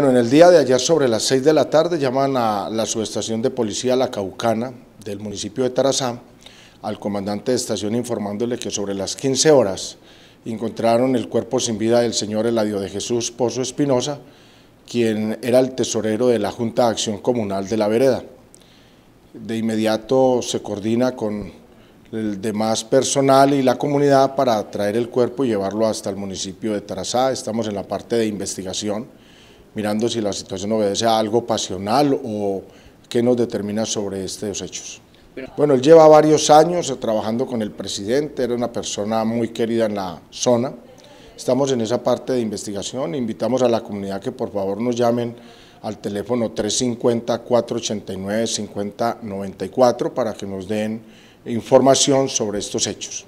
Bueno, en el día de ayer sobre las 6 de la tarde llaman a la subestación de policía La Caucana del municipio de Tarazá al comandante de estación informándole que sobre las 15 horas encontraron el cuerpo sin vida del señor Eladio de Jesús Pozo Espinosa, quien era el tesorero de la Junta de Acción Comunal de la Vereda. De inmediato se coordina con el demás personal y la comunidad para traer el cuerpo y llevarlo hasta el municipio de Tarazá. Estamos en la parte de investigación mirando si la situación obedece a algo pasional o qué nos determina sobre estos hechos. Bueno, él lleva varios años trabajando con el presidente, era una persona muy querida en la zona. Estamos en esa parte de investigación, invitamos a la comunidad que por favor nos llamen al teléfono 350-489-5094 para que nos den información sobre estos hechos.